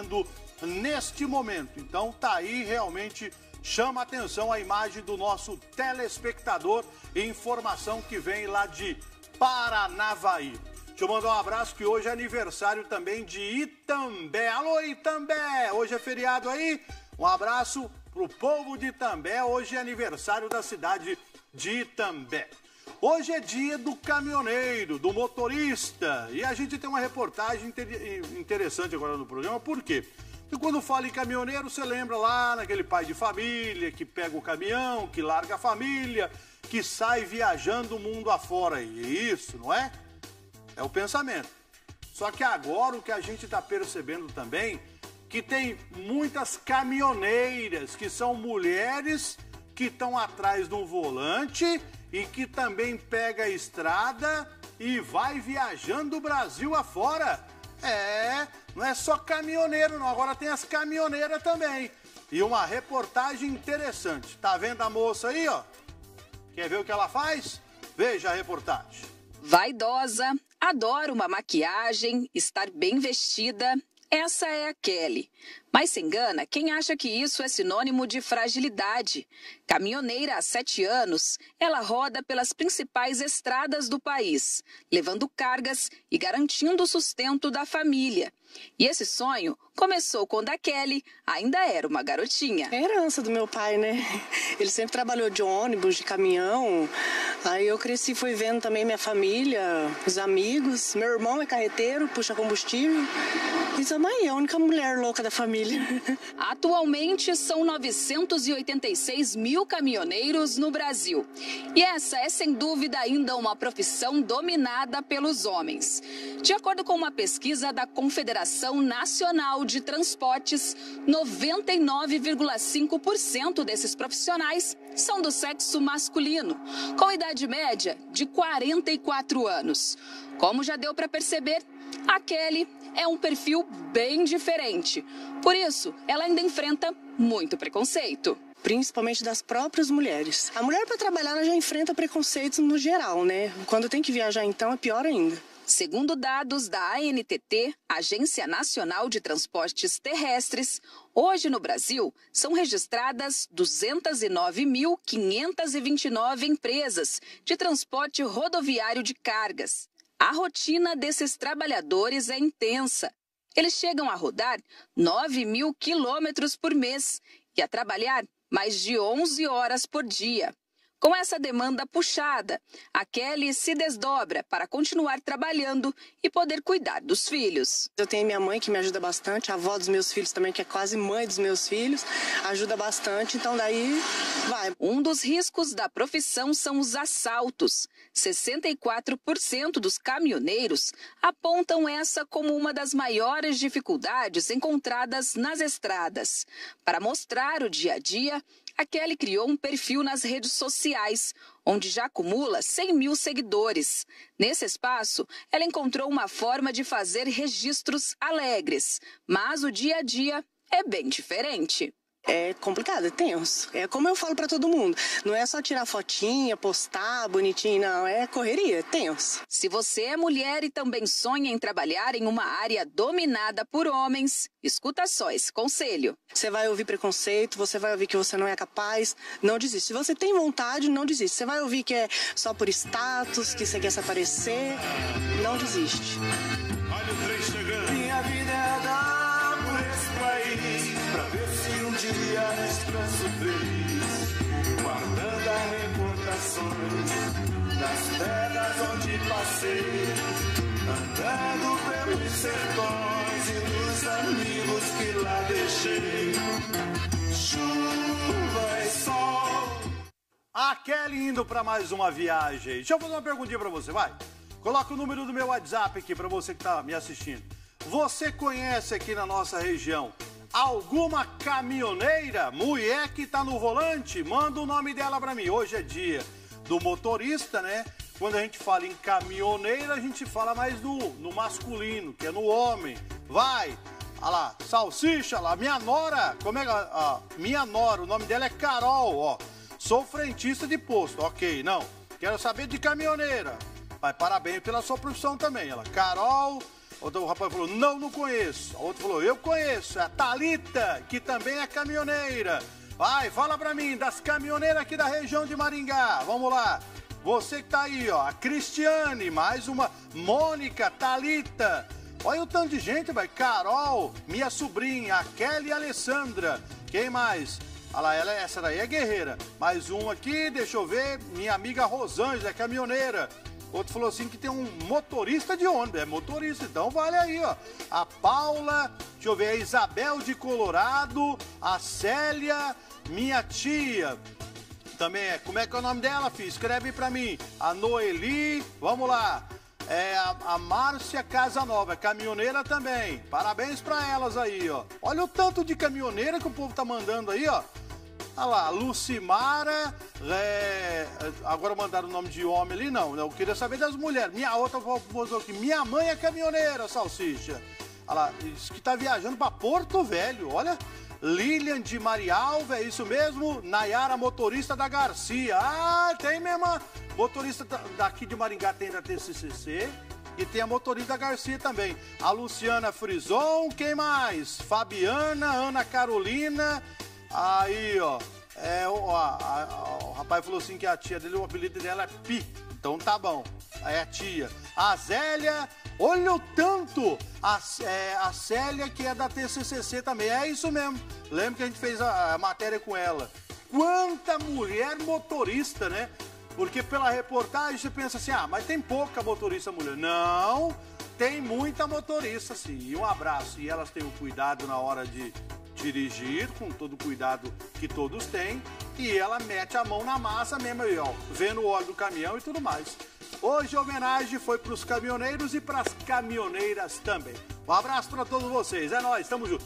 acontecendo neste momento. Então tá aí realmente chama atenção a imagem do nosso telespectador e informação que vem lá de Paranavaí. Deixa eu mandar um abraço que hoje é aniversário também de Itambé. Alô, Itambé! Hoje é feriado aí. Um abraço pro povo de Itambé. Hoje é aniversário da cidade de Itambé. Hoje é dia do caminhoneiro, do motorista. E a gente tem uma reportagem interessante agora no programa. Por quê? E quando fala em caminhoneiro, você lembra lá naquele pai de família que pega o caminhão, que larga a família, que sai viajando o mundo afora. E isso, não é? É o pensamento. Só que agora o que a gente está percebendo também que tem muitas caminhoneiras que são mulheres que estão atrás de um volante e que também pega a estrada e vai viajando o Brasil afora. É, não é só caminhoneiro, não. Agora tem as caminhoneiras também. E uma reportagem interessante. Tá vendo a moça aí, ó? Quer ver o que ela faz? Veja a reportagem. Vaidosa, adora uma maquiagem, estar bem vestida. Essa é a Kelly. Mas se engana quem acha que isso é sinônimo de fragilidade. Caminhoneira há sete anos, ela roda pelas principais estradas do país, levando cargas e garantindo o sustento da família. E esse sonho começou quando a Kelly ainda era uma garotinha. É herança do meu pai, né? Ele sempre trabalhou de ônibus, de caminhão. Aí eu cresci, fui vendo também minha família, os amigos. Meu irmão é carreteiro, puxa combustível. E também é a única mulher louca da família família. Atualmente são 986 mil caminhoneiros no Brasil. E essa é sem dúvida ainda uma profissão dominada pelos homens. De acordo com uma pesquisa da Confederação Nacional de Transportes, 99,5% desses profissionais são do sexo masculino, com idade média de 44 anos. Como já deu para perceber, a Kelly é um perfil bem diferente. Por isso, ela ainda enfrenta muito preconceito principalmente das próprias mulheres. A mulher para trabalhar ela já enfrenta preconceitos no geral, né? Quando tem que viajar então é pior ainda. Segundo dados da ANTT, Agência Nacional de Transportes Terrestres, hoje no Brasil são registradas 209.529 empresas de transporte rodoviário de cargas. A rotina desses trabalhadores é intensa. Eles chegam a rodar 9 mil quilômetros por mês e a trabalhar mais de 11 horas por dia. Com essa demanda puxada, a Kelly se desdobra para continuar trabalhando e poder cuidar dos filhos. Eu tenho minha mãe que me ajuda bastante, a avó dos meus filhos também, que é quase mãe dos meus filhos, ajuda bastante, então daí vai. Um dos riscos da profissão são os assaltos. 64% dos caminhoneiros apontam essa como uma das maiores dificuldades encontradas nas estradas. Para mostrar o dia a dia, a Kelly criou um perfil nas redes sociais, onde já acumula 100 mil seguidores. Nesse espaço, ela encontrou uma forma de fazer registros alegres, mas o dia a dia é bem diferente é complicado, é tenso. É como eu falo para todo mundo, não é só tirar fotinha, postar bonitinho, não, é correria, é tenso. Se você é mulher e também sonha em trabalhar em uma área dominada por homens, escuta só esse conselho. Você vai ouvir preconceito, você vai ouvir que você não é capaz, não desiste. Se você tem vontade, não desiste. Você vai ouvir que é só por status, que você quer se aparecer, não desiste. Olha o trem chegando. Minha vida é dar por esse país pra ver dia descanso feliz, guardando as recordações das terras onde passei, andando pelos sertões e dos amigos que lá deixei. Chuva e sol. A Kelly indo para mais uma viagem. Deixa eu fazer uma perguntinha para você, vai. Coloca o número do meu WhatsApp aqui para você que está me assistindo. Você conhece aqui na nossa região alguma caminhoneira, mulher que está no volante, manda o nome dela para mim. Hoje é dia do motorista, né? Quando a gente fala em caminhoneira, a gente fala mais no, no masculino, que é no homem. Vai, olha lá, salsicha lá, minha nora, como é que ela, minha nora, o nome dela é Carol, ó. Sou frentista de posto, ok, não. Quero saber de caminhoneira. Vai, parabéns pela sua profissão também, ela. Carol, Outro rapaz falou, não, não conheço. A outra falou, eu conheço. É a Thalita, que também é caminhoneira. Vai, fala pra mim, das caminhoneiras aqui da região de Maringá. Vamos lá. Você que tá aí, ó. A Cristiane, mais uma. Mônica, Talita. Olha o tanto de gente, vai. Carol, minha sobrinha, a Kelly e a Alessandra. Quem mais? Olha lá, ela, essa daí é guerreira. Mais um aqui, deixa eu ver. Minha amiga Rosângela, é caminhoneira. Outro falou assim que tem um motorista de ônibus. É motorista, então vale aí, ó. A Paula, deixa eu ver, a Isabel de Colorado, a Célia, minha tia. Também é, como é que é o nome dela, filho? Escreve pra mim. A Noeli, vamos lá. É a, a Márcia Casanova, caminhoneira também. Parabéns pra elas aí, ó. Olha o tanto de caminhoneira que o povo tá mandando aí, ó. Olha lá, Lucimara, é, agora mandaram o nome de homem ali, não, eu queria saber das mulheres. Minha outra posou aqui, minha mãe é caminhoneira, salsicha. Olha lá, diz que tá viajando para Porto Velho, olha. Lilian de Marialva, é isso mesmo? Nayara, motorista da Garcia. Ah, tem mesmo. Motorista daqui de Maringá tem da TCCC. E tem a motorista Garcia também. A Luciana Frison, quem mais? Fabiana, Ana Carolina. Aí, ó. É, ó, o rapaz falou assim que a tia dele, o apelido dela é Pi. Então tá bom. Aí a tia. A Zélia, olha o tanto! A, é, a Célia, que é da TCCC também. É isso mesmo. Lembra que a gente fez a, a matéria com ela. Quanta mulher motorista, né? Porque pela reportagem você pensa assim, ah, mas tem pouca motorista mulher. Não, tem muita motorista, sim. E um abraço. E elas têm o cuidado na hora de dirigir, com todo o cuidado que todos têm. E ela mete a mão na massa mesmo aí, ó, vendo o óleo do caminhão e tudo mais. Hoje a homenagem foi para os caminhoneiros e para as caminhoneiras também. Um abraço para todos vocês. É nóis, tamo junto.